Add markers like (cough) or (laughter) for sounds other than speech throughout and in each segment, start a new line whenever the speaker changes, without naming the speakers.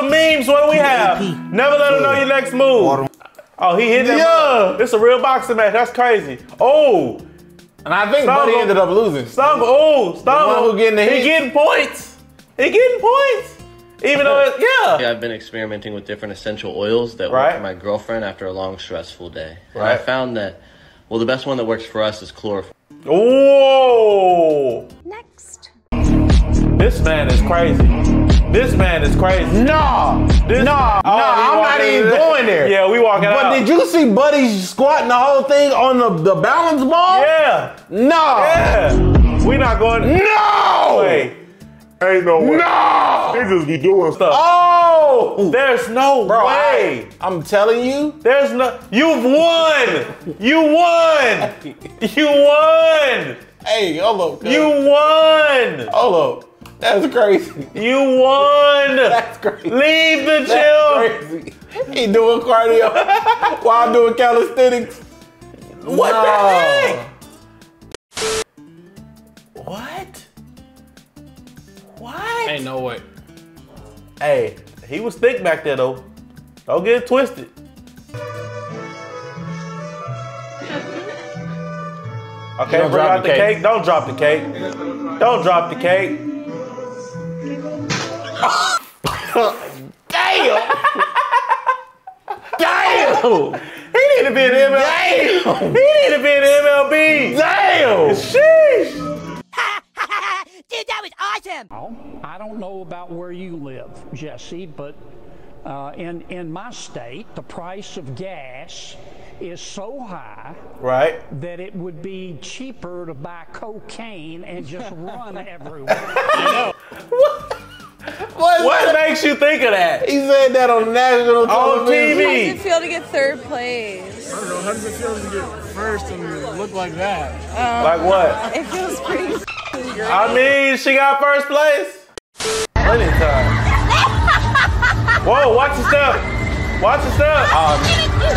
some memes. What do we have? Never let them know your next move. Oh, he hit that.
Yeah.
it's a real boxing match. That's crazy. Oh,
And I think
Stumble.
Buddy ended up losing.
Stumble. Oh, Stumble.
one who getting the
he getting points. He getting points. Even though, it, yeah.
Yeah, I've been experimenting with different essential oils that
Right.
work for my girlfriend after a long, stressful day. And I found that, well, the best one that works for us is chloroform.
Oh,
Next.
this man is crazy. This man is crazy.
No,
This,
no,
Oh,
no,
we
I'm not even
in-
going there.
Yeah, we walking
But
out.
But did you see Buddy squatting the whole thing on the, the balance ball?
Yeah,
No.
yeah. We not going.
No.
Way. Ain't no way.
No.
They just be doing stuff.
Oh.
There's no
Bro,
way.
I, am telling you.
There's no. You've won. You won. (laughs) You won.
Hey, hold up.
You won.
Hold up. That's crazy.
You won. (laughs)
That's crazy.
Leave the
That's
gym.
crazy. He doing cardio (laughs) while doing calisthenics.
What
No.
the heck? What? What?
Ain't no way.
Hey, he was thick back there though. Don't get it twisted. (laughs) Okay, bring out
the
the
cake.
cake. Don't drop the cake. Don't drop the cake.
Damn. Damn.
He need to be in MLB.
Damn.
He need to be in MLB.
Damn.
Sheesh.
Dude, that was awesome.
I don't know about where you live, Jesse, but uh, in in my state, the price of gas is so high
Right.
that it would be cheaper to buy cocaine and just run everywhere.
What?
What makes you think of that?
He said that on national
On
television.
How does it feel to get third place?
I don't know, how does it feel to get first and look like that?
Um, like what?
It feels pretty great.
I mean, she got first place. Plenty of time. Whoa, watch your step. Watch your step. (laughs)
Um,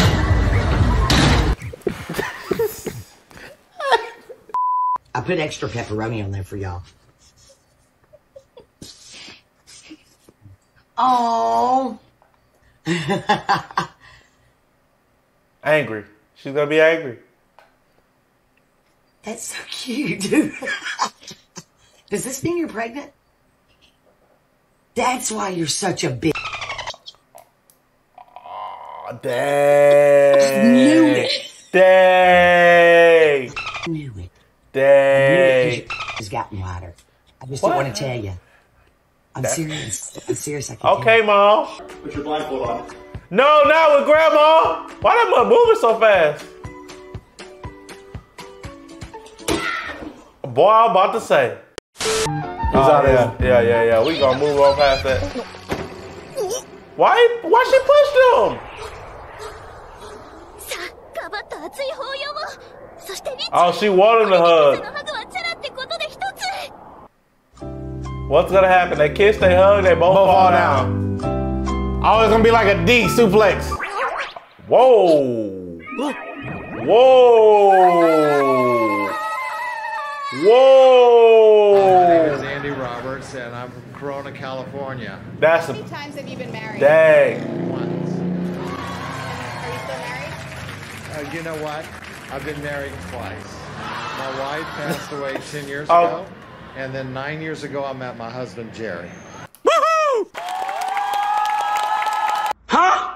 I put extra pepperoni on there for y'all. Oh, (laughs)
angry. She's gonna be angry.
that's so cute. Dude. (laughs) Does this mean you're pregnant? That's why you're such a bitch.
Oh, (laughs) dang.
Knew it.
Dang.
Knew it.
Dang.
It's gotten wider. I just
What?
don't want to tell you. I'm serious. I'm serious. I can
okay, mom.
Put your blindfold on.
No, not with grandma. Why am I moving so fast? Boy, I'm about to say. Oh, yeah. yeah, yeah, yeah. We gonna move on past that. Why? Why she pushed him? Oh, she wanted to hug. What's gonna happen? They kiss, they hug, they both,
Both
fall
fall
down.
down. Oh, it's gonna be like a D suplex.
Whoa. Whoa. Whoa.
Andy Roberts, and I'm from Corona, California.
That's how a
times have you been married?
dang.
Once.
Are you still married?
Uh, you know what? I've been married twice. My wife passed away 10 years
Oh.
ago, and then nine years ago, I met my husband, Jerry. Woohoo! Huh?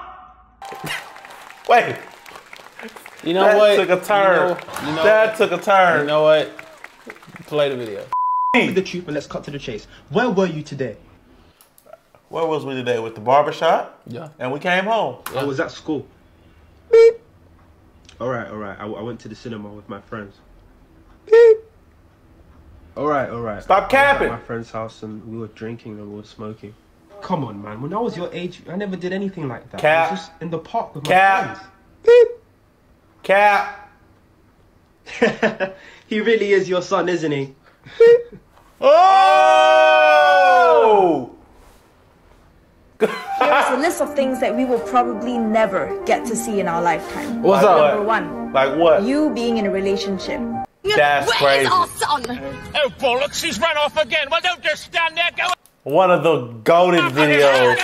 Wait.
You know
that
what?
took a turn.
You know, you know
that took a turn.
You know what? Play the video.
the truth, but let's cut to the chase. Where were you today?
Where was we today? With the barbershop?
Yeah.
And we came home.
I was at school. Beep. All right, all right. I, I went to the cinema with my friends. All right, all right.
Stop
I
capping.
My friend's house, and we were drinking and we were smoking. Come on, man. When I was your age, I never did anything like that. I
Cap.
was just in the park with
Cap.
my
Cap. (laughs)
he really is your son, isn't he?
Oh!
Here's (laughs) a list of things that we will probably never get to see in our lifetime.
What's
Like
up?
Number one,
Like what?
you being in a relationship.
That's crazy.
Where's our son?
oh, bollocks, he's run off again. Well, don't just stand there, go
one of the golden videos.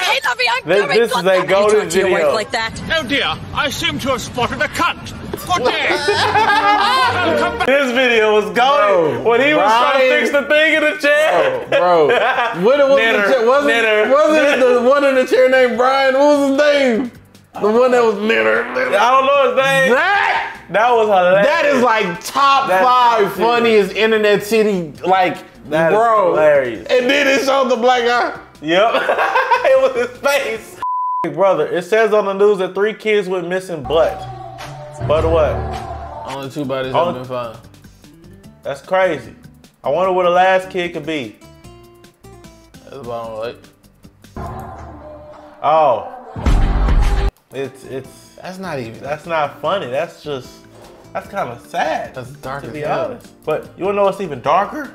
This, this is a golden video. Like that.
Oh dear, I seem to have spotted a cunt. Good (laughs) day.
This video was golden when he was trying to fix the thing in the chair.
Bro, what was
Knitter,
the chair? Was
knitter.
it, was it the one in the chair named Brian? What was his name? The one that was knitter.
I don't know his name.
That
That was hilarious.
that is like top
That's
five
top
funniest internet city like
That is
bro.
hilarious.
And then it showed the black guy.
Yep. (laughs) it was his face. Hey, brother, it says on the news that three kids went missing, but. But what?
Only two bodies
Only-
have been found.
That's crazy. I wonder where the last kid could be.
That's about right.
Oh. It's it's
That's not even.
that's not funny. That's just that's kind of sad.
That's dark
to
as
be
hell.
honest. But you wanna know what's even darker?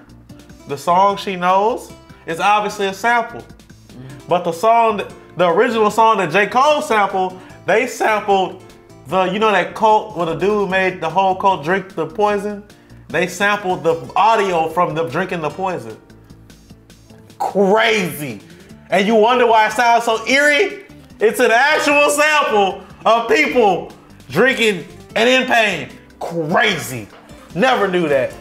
The song she knows is obviously a sample. Mm-hmm. But the song, the original song that J. Cole sampled, they sampled the, you know that cult where the dude made the whole cult drink the poison? They sampled the audio from them drinking the poison. Crazy. And you wonder why it sounds so eerie? It's an actual sample of people drinking and in pain. Crazy. Never knew that.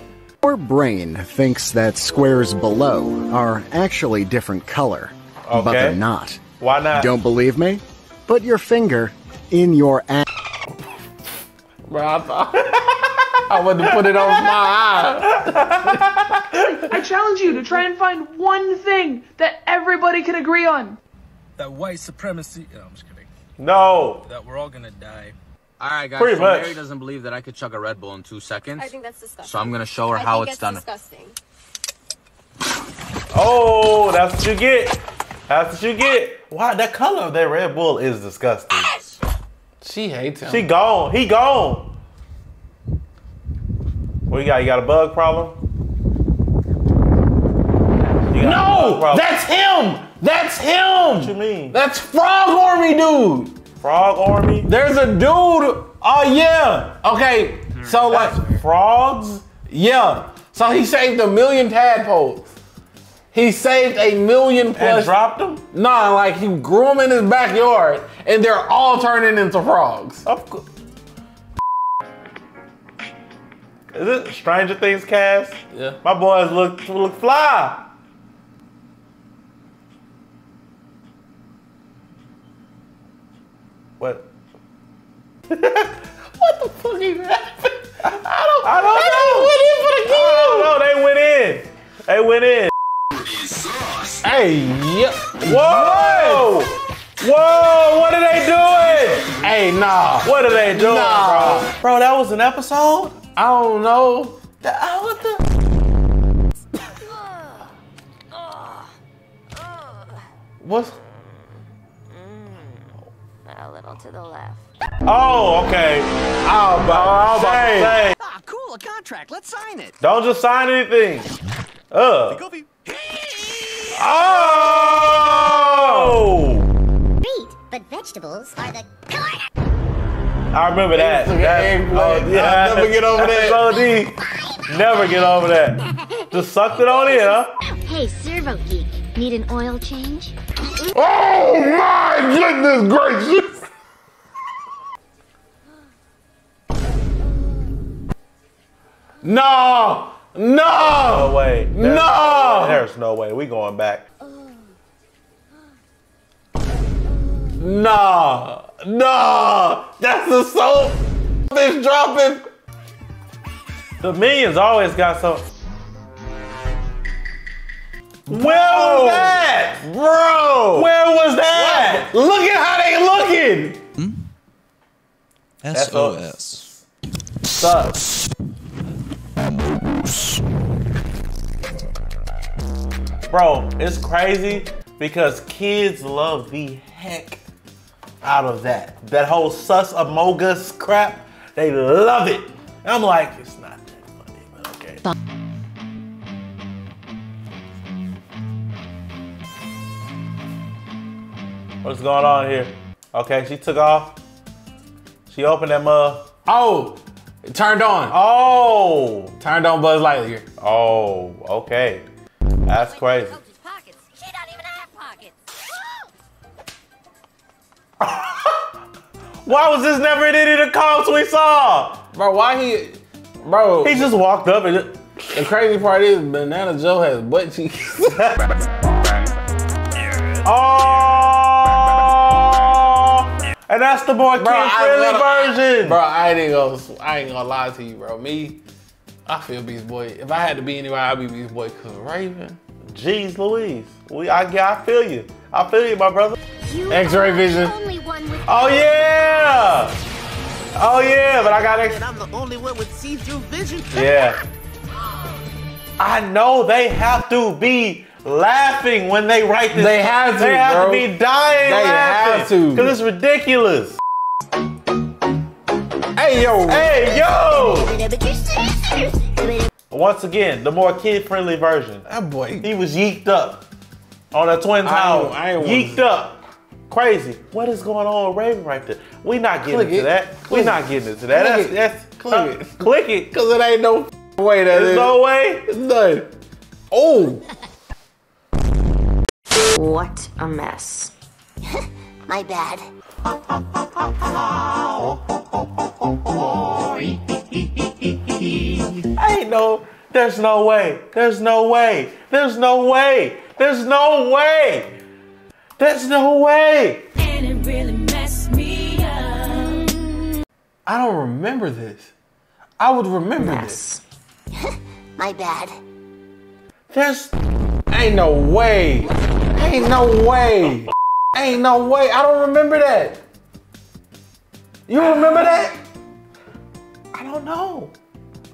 Your brain thinks that squares below are actually different color, but they're not.
Why not?
Don't believe me? Put your finger in your ass.
Bro, I thought (laughs) I wanted to put it on my eye.
I challenge you to try and find one thing that everybody can agree on.
That white supremacy. Oh, I'm just kidding.
No.
That we're all gonna die.
All right, guys.
Pretty
so
much.
Mary doesn't believe that I could chug a Red Bull in two seconds.
I think that's disgusting.
So I'm gonna show her
I
how
think
it's
that's
done.
disgusting.
Oh, that's what you get. That's what you get. Why that color of that Red Bull is disgusting.
She hates him.
She gone. He gone. What you got? You got a bug problem? You got a bug
no,
problem?
that's him. That's him.
what you mean.
That's Frog Army dude.
Frog Army.
There's a dude. Oh yeah. Okay. So like
That's frogs.
yeah. So he saved a million tadpoles. He saved a million plus.
And dropped them.
Nah, like he grew them in his backyard, and they're all turning into frogs.
Of course. Is it Stranger Things cast?
Yeah.
My boys look look fly. What? (laughs) what the fuck is happening? I don't. I don't know. I don't know. They went in. They went in.
Hey, yeah.
Whoa! Whoa! What are they doing?
Hey, nah.
What are they doing,
Nah.
bro? Bro, that was an episode.
I don't know.
The- uh, what the? (laughs) What's?
A to the left.
Oh, okay. I was about, I was about say,
Ah, cool, a contract. Let's sign it.
don't just sign anything. Ugh. Oh!
Meat, but vegetables are the
I remember that.
Took an
That- oh, yeah.
I'll never get over that.
Episode D. Never get over that. (laughs) Just sucked it on in, huh?
Hey, Servo Geek, need an oil change?
Oh my goodness gracious! No!
No
No!
way. There's
No!
There's no way. We going back.
Nah! Nah! That's the soap! Fish dropping!
The Minions always got some. Where was that?
Bro!
Where was that?
Look at how they looking! Hmm?
SOS. Sucks. Bro, it's crazy because kids love the heck out of that. That whole sus amogus crap, they love it. And I'm like, it's not that funny, but okay. What's going on here? Okay, she took off. She opened that mug.
Oh! It turned on.
Oh!
Turned on Buzz Lightyear.
Oh, okay. That's crazy. (laughs) why was this never in any of the comps we saw?
Bro, why he, bro?
He just walked up and. Just...
The crazy part is Banana Joe has butt cheeks. (laughs) (laughs)
oh, and that's the
boy
Kim
friendly
version.
bro, I ain't gonna, I ain't gonna lie to you, bro. Me. I feel Beast Boy. If I had to be anywhere, I'd be Beast Boy. Cause Raven,
Jeez Louise. We, I, I feel you. I feel you, my brother.
X-ray vision.
Oh, yeah. Oh, yeah, but I got X.
I'm the only one with see-through vision.
Yeah. (laughs) I know they have to be laughing when they write this.
They have to,
They have
bro.
to be dying
They
laughing.
have to.
Because it's ridiculous.
Hey, yo.
Hey, yo. Once again, the more kid-friendly version.
That boy.
He was yeeked up on a twin
I
tower.
ain't- I ain't
yeeked up. Crazy. What is going on with Raven right there? We not getting
Click
into
it.
that. we not getting into that.
Click
That's,
it.
that's
Click
uh,
it.
Click it.
Cause it ain't no way that
There's
is.
no way.
It's done. Oh.
What a mess. (laughs)
My bad. (laughs)
Ain't no. There's no way. There's no way. There's no way. There's no way. There's no way.
And it really messed me up.
I don't remember this. I would remember
Mess. (laughs)
My bad.
There's.
Ain't no way. Ain't no way. Ain't no way. I don't remember that. You remember that?
I don't know.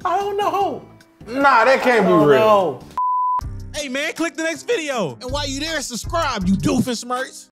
I don't know.
Nah, that can't be
don't
real.
know.
Hey man, click the next video. And while you there, subscribe, you doofus smirks.